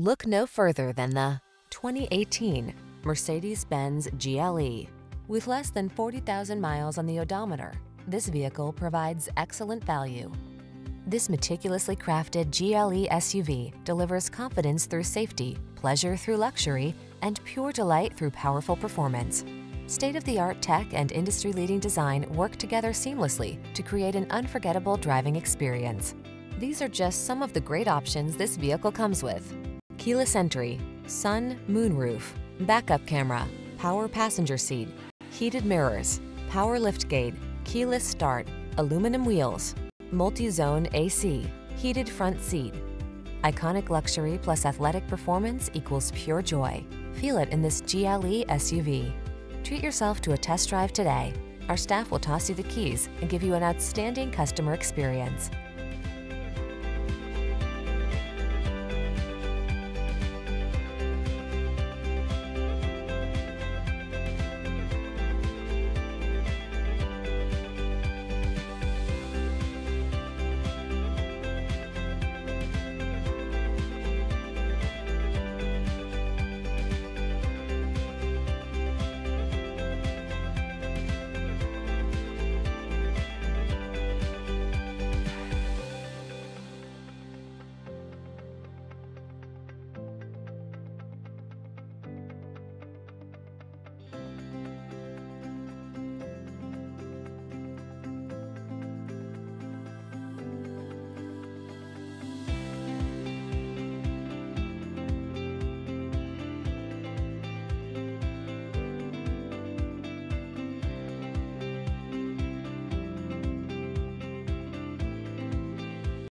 Look no further than the 2018 Mercedes-Benz GLE. With less than 40,000 miles on the odometer, this vehicle provides excellent value. This meticulously crafted GLE SUV delivers confidence through safety, pleasure through luxury, and pure delight through powerful performance. State-of-the-art tech and industry-leading design work together seamlessly to create an unforgettable driving experience. These are just some of the great options this vehicle comes with. Keyless entry, sun, moonroof, backup camera, power passenger seat, heated mirrors, power liftgate, keyless start, aluminum wheels, multi-zone AC, heated front seat. Iconic luxury plus athletic performance equals pure joy. Feel it in this GLE SUV. Treat yourself to a test drive today. Our staff will toss you the keys and give you an outstanding customer experience.